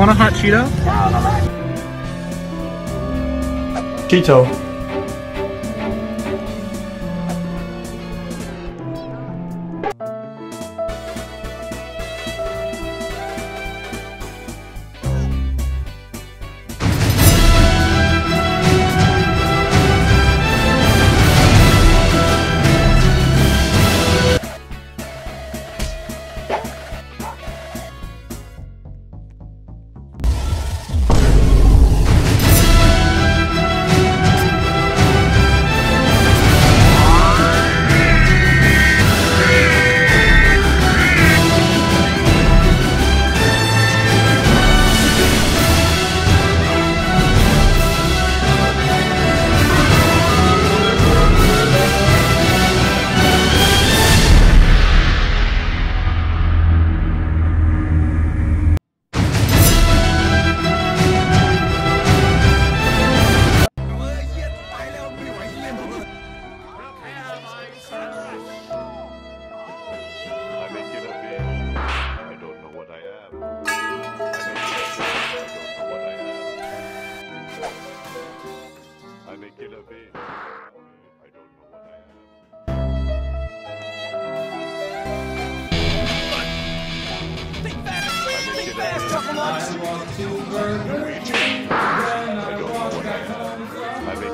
want a hot Cheeto? Cheeto.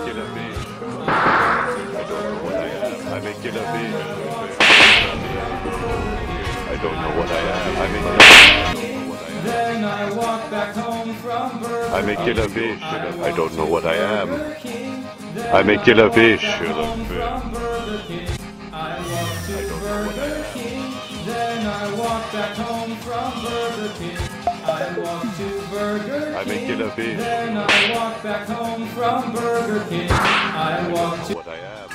Killer bee. I'm I make it a killer. I don't know what I am. I'm a killer Then I walk back home from Burger I'm a killer fish. I don't know what I am. A killer fish. from Burger King. I walk to Burger King, then I walk back home from Burger King. I walk to Burger I'm a King, then I walk back home from Burger King. I walk to What I am.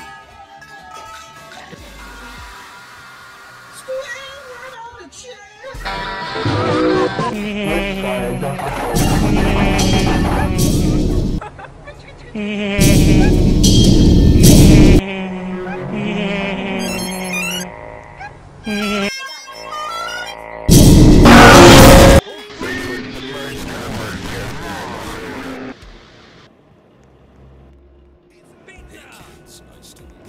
Vote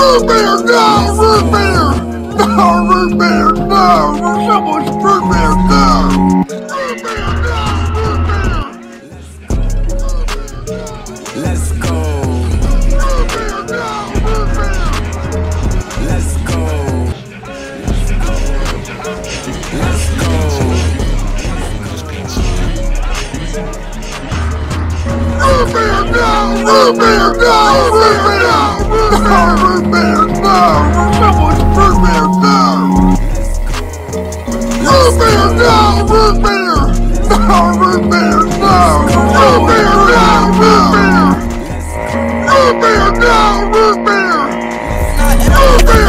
Root beer, no! Root beer! No, root beer, no! Someone's root beer, no! Root beer, no! Root beer! Let's go! Root beer, no! Root beer, no! Root beer, no! down! Root beer down! Root beer down! Root beer! Root beer down! Root beer! Root beer! Root beer! Root beer! Root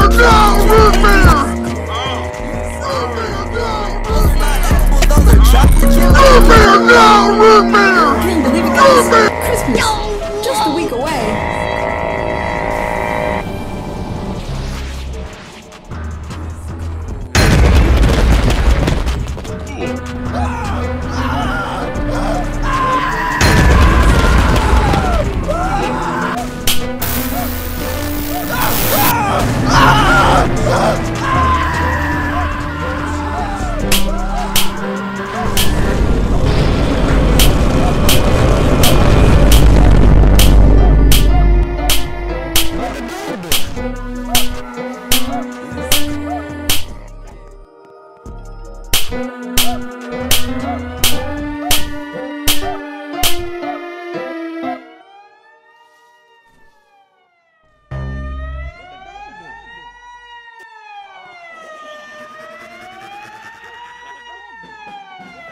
beer! Root beer! Root beer! Root beer! Root beer! Woo!